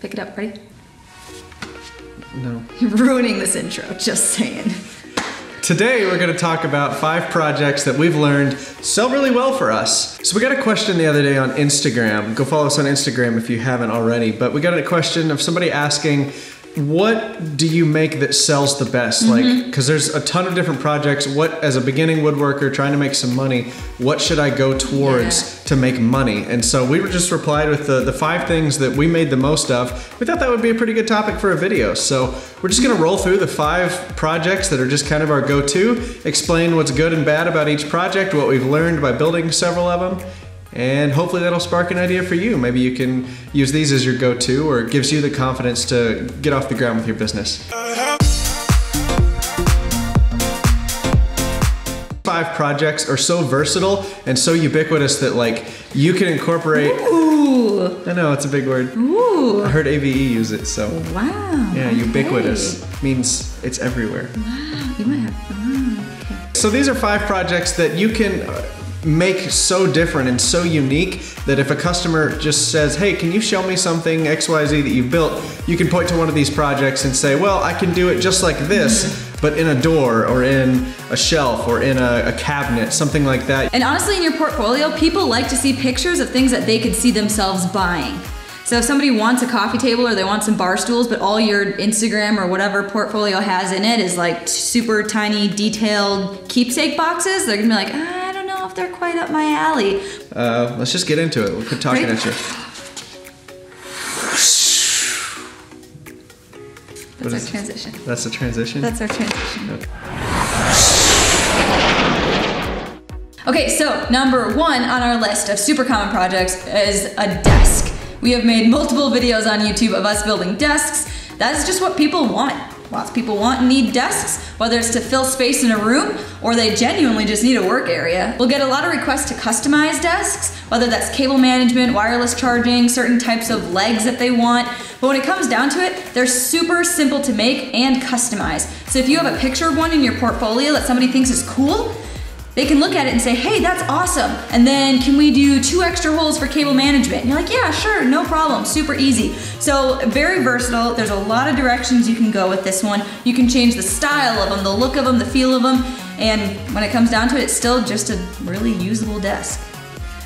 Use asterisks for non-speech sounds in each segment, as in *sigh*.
Pick it up, ready? No. You're ruining this intro, just saying. Today we're going to talk about five projects that we've learned sell really well for us. So we got a question the other day on Instagram. Go follow us on Instagram if you haven't already. But we got a question of somebody asking, what do you make that sells the best? Mm-hmm. Like, because there's a ton of different projects. What, as a beginning woodworker trying to make some money, what should I go towards to make money? And so we were just replied with the, the five things that we made the most of. We thought that would be a pretty good topic for a video. So we're just gonna roll through the five projects that are just kind of our go-to, explain what's good and bad about each project, what we've learned by building several of them, and hopefully that'll spark an idea for you. Maybe you can use these as your go-to or it gives you the confidence to get off the ground with your business. Five projects are so versatile and so ubiquitous that like you can incorporate Ooh, I know it's a big word. ooh, I heard AVE use it, so wow. yeah, okay. ubiquitous means it's everywhere. Wow, you might have. Oh, okay. So these are five projects that you can uh, make so different and so unique that if a customer just says, hey, can you show me something XYZ that you've built, you can point to one of these projects and say, well, I can do it just like this, but in a door or in a shelf or in a, a cabinet, something like that. And honestly, in your portfolio, people like to see pictures of things that they could see themselves buying. So if somebody wants a coffee table or they want some bar stools, but all your Instagram or whatever portfolio has in it is like super tiny, detailed keepsake boxes, they're gonna be like, "Ah, if they're quite up my alley. Uh, let's just get into it. We'll quit talking Ready? at you. That's our is- transition. That's the transition. That's our transition. Okay, so number one on our list of super common projects is a desk. We have made multiple videos on YouTube of us building desks. That is just what people want. Lots of people want and need desks, whether it's to fill space in a room or they genuinely just need a work area. We'll get a lot of requests to customize desks, whether that's cable management, wireless charging, certain types of legs that they want. But when it comes down to it, they're super simple to make and customize. So if you have a picture of one in your portfolio that somebody thinks is cool, they can look at it and say, hey, that's awesome. And then can we do two extra holes for cable management? And you're like, yeah, sure, no problem, super easy. So very versatile. There's a lot of directions you can go with this one. You can change the style of them, the look of them, the feel of them. And when it comes down to it, it's still just a really usable desk.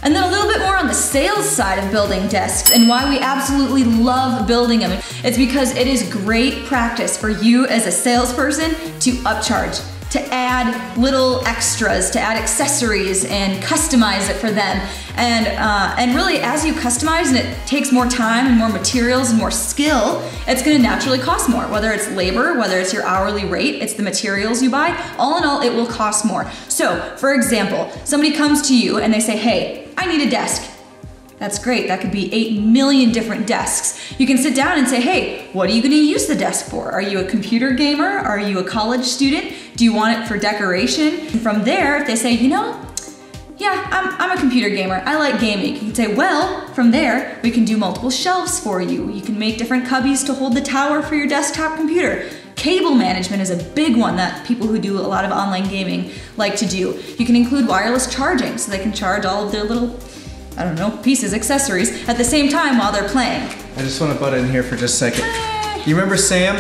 And then a little bit more on the sales side of building desks and why we absolutely love building them. It's because it is great practice for you as a salesperson to upcharge, to add little extras, to add accessories and customize it for them. And, uh, and really, as you customize and it takes more time and more materials and more skill, it's gonna naturally cost more. Whether it's labor, whether it's your hourly rate, it's the materials you buy, all in all, it will cost more. So, for example, somebody comes to you and they say, hey, I need a desk. That's great. That could be 8 million different desks. You can sit down and say, hey, what are you going to use the desk for? Are you a computer gamer? Are you a college student? Do you want it for decoration? And from there, if they say, you know, yeah, I'm, I'm a computer gamer. I like gaming. You can say, well, from there, we can do multiple shelves for you. You can make different cubbies to hold the tower for your desktop computer. Cable management is a big one that people who do a lot of online gaming like to do. You can include wireless charging so they can charge all of their little, I don't know, pieces, accessories at the same time while they're playing. I just want to butt in here for just a second. You remember Sam?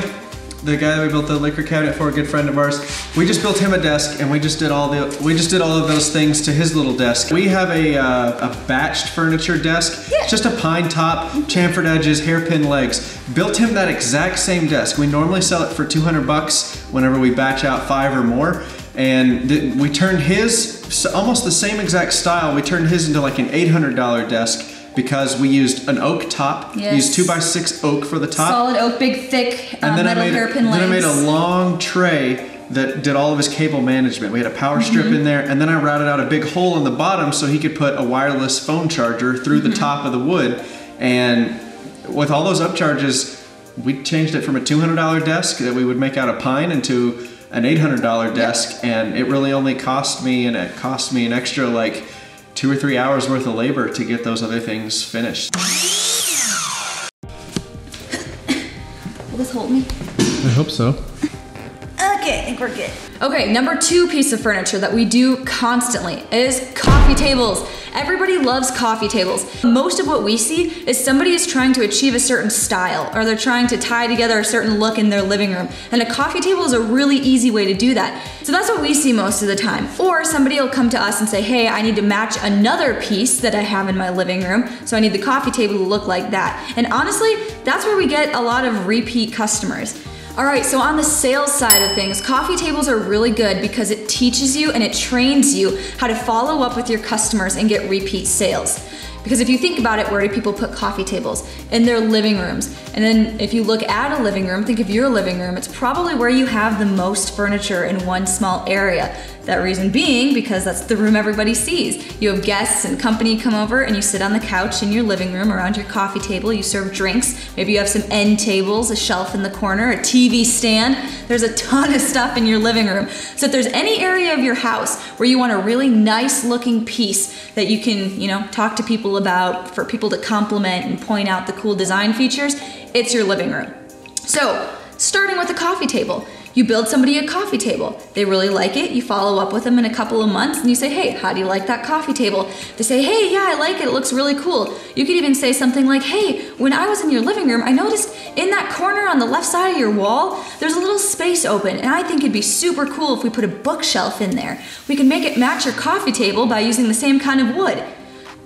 The guy that we built the liquor cabinet for, a good friend of ours. We just built him a desk, and we just did all the we just did all of those things to his little desk. We have a uh, a batched furniture desk, Yeah. just a pine top, chamfered edges, hairpin legs. Built him that exact same desk. We normally sell it for 200 bucks whenever we batch out five or more, and we turned his almost the same exact style. We turned his into like an $800 desk because we used an oak top, Yes. used two by six oak for the top. Solid oak, big, thick uh, And then I made hairpin then I made a long tray that did all of his cable management. We had a power strip Mm-hmm. in there, and then I routed out a big hole in the bottom so he could put a wireless phone charger through Mm-hmm. the top of the wood. And with all those upcharges, we changed it from a $200 desk that we would make out of pine into an $800 desk, and it really only cost me and it cost me an extra like two or three hours worth of labor to get those other things finished. Will this hold me? I hope so. Think we're good. Okay, number two piece of furniture that we do constantly is coffee tables. Everybody loves coffee tables. Most of what we see is somebody is trying to achieve a certain style or they're trying to tie together a certain look in their living room. And a coffee table is a really easy way to do that. So that's what we see most of the time. Or somebody will come to us and say, hey, I need to match another piece that I have in my living room. So I need the coffee table to look like that. And honestly, that's where we get a lot of repeat customers. All right, so on the sales side of things, coffee tables are really good because it teaches you and it trains you how to follow up with your customers and get repeat sales. Because if you think about it, where do people put coffee tables? In their living rooms. And then if you look at a living room, think of your living room, it's probably where you have the most furniture in one small area. That reason being because that's the room everybody sees. You have guests and company come over and you sit on the couch in your living room around your coffee table, you serve drinks, maybe you have some end tables, a shelf in the corner, a TV stand. There's a ton of stuff in your living room. So if there's any area of your house where you want a really nice looking piece that you can, you know, talk to people about for people to compliment and point out the cool design features, it's your living room. So starting with a coffee table. You build somebody a coffee table. They really like it. You follow up with them in a couple of months and you say, hey, how do you like that coffee table? They say, hey, yeah, I like it. It looks really cool. You could even say something like, hey, when I was in your living room, I noticed in that corner on the left side of your wall, there's a little space open. And I think it'd be super cool if we put a bookshelf in there. We can make it match your coffee table by using the same kind of wood.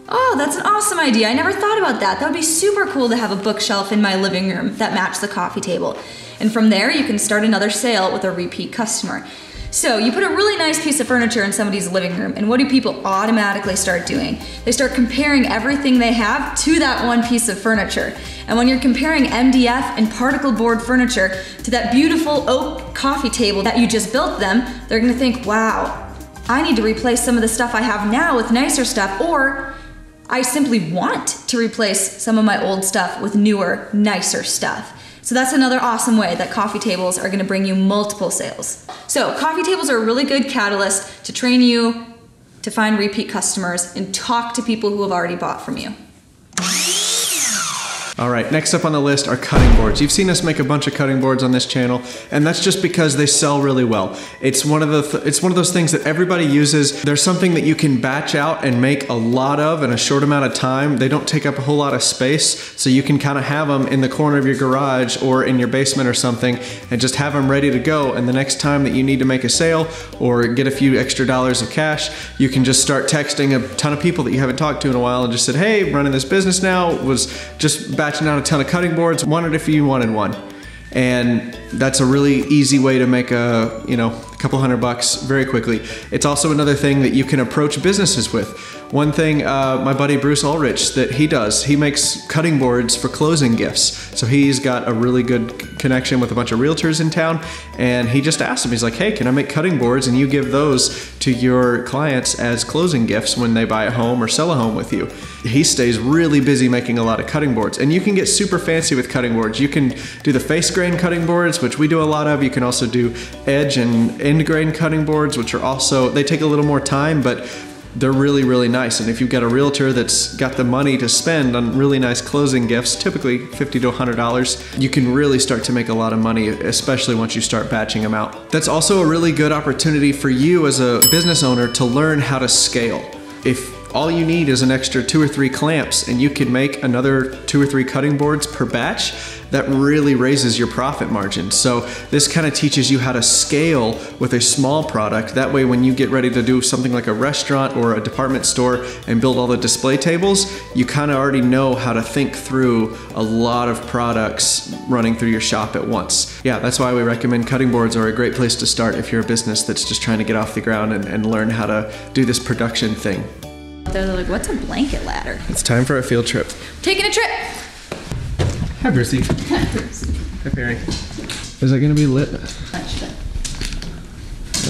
Oh, that's an awesome idea. I never thought about that. That would be super cool to have a bookshelf in my living room that matched the coffee table. And from there, you can start another sale with a repeat customer. So you put a really nice piece of furniture in somebody's living room, and what do people automatically start doing? They start comparing everything they have to that one piece of furniture. And when you're comparing MDF and particle board furniture to that beautiful oak coffee table that you just built them, they're gonna think, wow, I need to replace some of the stuff I have now with nicer stuff, or I simply want to replace some of my old stuff with newer, nicer stuff. So that's another awesome way that coffee tables are gonna bring you multiple sales. So coffee tables are a really good catalyst to train you to find repeat customers and talk to people who have already bought from you. All right, next up on the list are cutting boards. You've seen us make a bunch of cutting boards on this channel, and that's just because they sell really well. It's one of the th it's one of those things that everybody uses. There's something that you can batch out and make a lot of in a short amount of time. They don't take up a whole lot of space, so you can kind of have them in the corner of your garage or in your basement or something and just have them ready to go. And the next time that you need to make a sale or get a few extra dollars of cash, you can just start texting a ton of people that you haven't talked to in a while and just said, "Hey, running this business now was just batching batching out a ton of cutting boards, wanted if you wanted one. And that's a really easy way to make a, you know, a couple hundred bucks very quickly. It's also another thing that you can approach businesses with. One thing uh, my buddy Bruce Ulrich that he does, he makes cutting boards for closing gifts. So he's got a really good connection with a bunch of realtors in town, and he just asked him, he's like, hey, can I make cutting boards and you give those to your clients as closing gifts when they buy a home or sell a home with you? He stays really busy making a lot of cutting boards, and you can get super fancy with cutting boards. You can do the face grain cutting boards, which we do a lot of. You can also do edge and end grain cutting boards, which are also, they take a little more time, but they're really, really nice. And if you've got a realtor that's got the money to spend on really nice closing gifts, typically 50 to $100, you can really start to make a lot of money, especially once you start batching them out. That's also a really good opportunity for you as a business owner to learn how to scale. If all you need is an extra two or three clamps and you can make another two or three cutting boards per batch, that really raises your profit margin. So this kind of teaches you how to scale with a small product. That way when you get ready to do something like a restaurant or a department store and build all the display tables, you kind of already know how to think through a lot of products running through your shop at once. Yeah, that's why we recommend cutting boards are a great place to start if you're a business that's just trying to get off the ground and, and learn how to do this production thing. They're like, what's a blanket ladder? It's time for a field trip. Taking a trip. Hi, Brucey. Hi, Perry. Is it gonna be lit?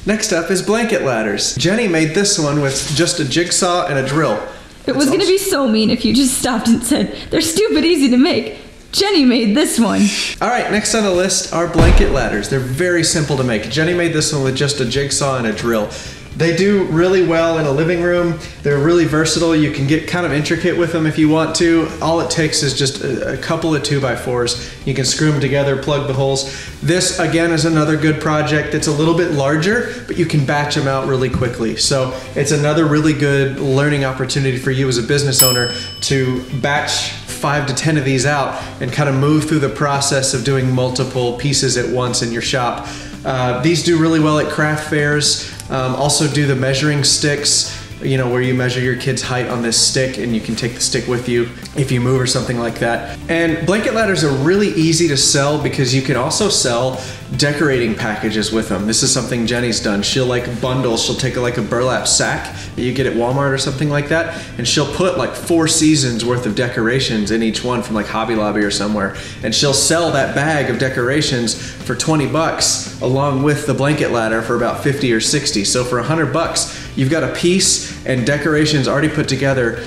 Next up is blanket ladders. Jennie made this one with just a jigsaw and a drill. It was gonna be so mean if you just stopped and said, they're stupid easy to make. Jennie made this one. All right, next on the list are blanket ladders. They're very simple to make. Jennie made this one with just a jigsaw and a drill. They do really well in a living room. They're really versatile. You can get kind of intricate with them if you want to. All it takes is just a, a couple of 2x4s. You can screw them together, plug the holes. This, again, is another good project. that's a little bit larger, but you can batch them out really quickly. So it's another really good learning opportunity for you as a business owner to batch five to 10 of these out and kind of move through the process of doing multiple pieces at once in your shop. Uh, these do really well at craft fairs. Um, also do the measuring sticks, you know, where you measure your kid's height on this stick and you can take the stick with you if you move or something like that. And blanket ladders are really easy to sell because you can also sell decorating packages with them. This is something Jennie's done. She'll like bundle, she'll take like a burlap sack that you get at Walmart or something like that, and she'll put like four seasons worth of decorations in each one from like Hobby Lobby or somewhere. And she'll sell that bag of decorations for 20 bucks along with the blanket ladder for about 50 or 60. So for 100 bucks, you've got a piece and decorations already put together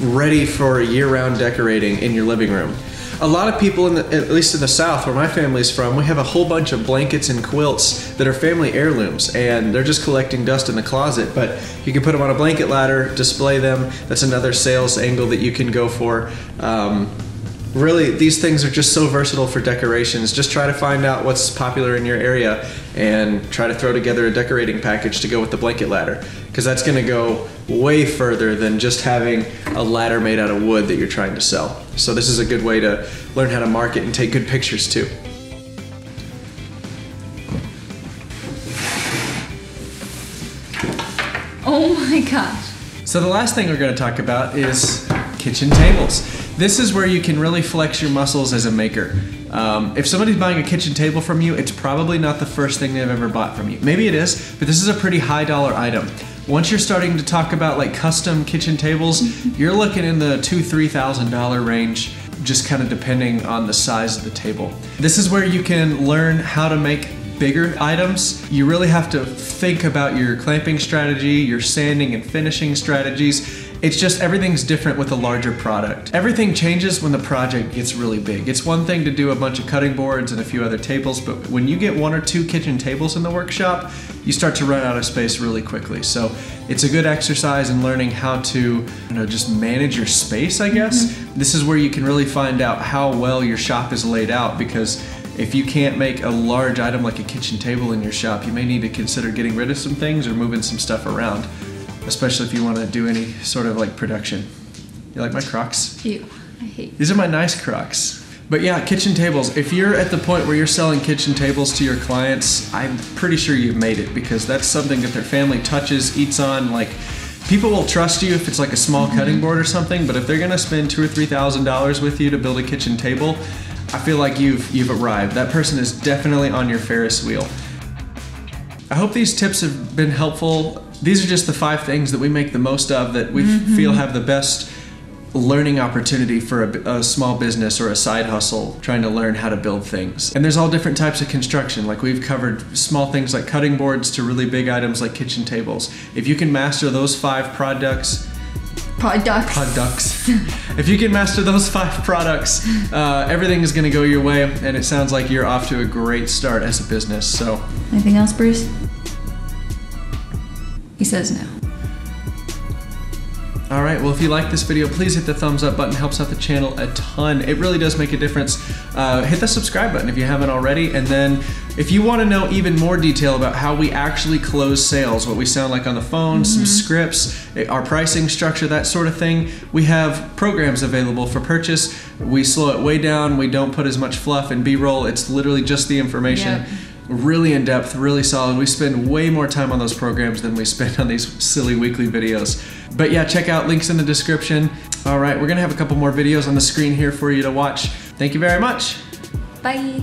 ready for year-round decorating in your living room. A lot of people in the, at least in the south where my family's from we have a whole bunch of blankets and quilts that are family heirlooms and they're just collecting dust in the closet but you can put them on a blanket ladder display them. That's another sales angle that you can go for. Um, really these things are just so versatile for decorations just try to find out what's popular in your area and try to throw together a decorating package to go with the blanket ladder because that's going to go way further than just having a ladder made out of wood that you're trying to sell so this is a good way to learn how to market and take good pictures too Oh my gosh. So the last thing we're going to talk about is kitchen tables. This is where you can really flex your muscles as a maker. Um, if somebody's buying a kitchen table from you, it's probably not the first thing they've ever bought from you. Maybe it is, but this is a pretty high dollar item. Once you're starting to talk about like custom kitchen tables, *laughs* you're looking in the two, three thousand dollar range, just kind of depending on the size of the table. This is where you can learn how to make bigger items, you really have to think about your clamping strategy, your sanding and finishing strategies. It's just everything's different with a larger product. Everything changes when the project gets really big. It's one thing to do a bunch of cutting boards and a few other tables, but when you get one or two kitchen tables in the workshop, you start to run out of space really quickly. So it's a good exercise in learning how to, you know, just manage your space, I guess. Mm-hmm. This is where you can really find out how well your shop is laid out because if you can't make a large item like a kitchen table in your shop, you may need to consider getting rid of some things or moving some stuff around, especially if you want to do any sort of like production. You like my Crocs? Ew, I hate. These are my nice Crocs. But yeah, kitchen tables. If you're at the point where you're selling kitchen tables to your clients, I'm pretty sure you've made it because that's something that their family touches, eats on. Like, people will trust you if it's like a small mm-hmm. cutting board or something. But if they're gonna spend two or three thousand dollars with you to build a kitchen table, I feel like you've you've arrived. That person is definitely on your Ferris wheel. I hope these tips have been helpful. These are just the five things that we make the most of that we mm-hmm. feel have the best learning opportunity for a, a, small business or a side hustle trying to learn how to build things. And there's all different types of construction. Like we've covered small things like cutting boards to really big items like kitchen tables. If you can master those five products, products. Products. *laughs* if you can master those five products, uh, everything is going to go your way, and it sounds like you're off to a great start as a business. So, anything else, Bruce? He says no. All right, well, if you like this video, please hit the thumbs up button. It helps out the channel a ton. It really does make a difference. Uh, hit the subscribe button if you haven't already. And then if you want to know even more detail about how we actually close sales, what we sound like on the phone, mm -hmm. some mm-hmm. scripts, eh, our pricing structure, that sort of thing, we have programs available for purchase. We slow it way down. We don't put as much fluff and B-roll. It's literally just the information. Yep really in depth, really solid. We spend way more time on those programs than we spend on these silly weekly videos. But yeah, check out links in the description. All right, we're gonna have a couple more videos on the screen here for you to watch. Thank you very much. Bye.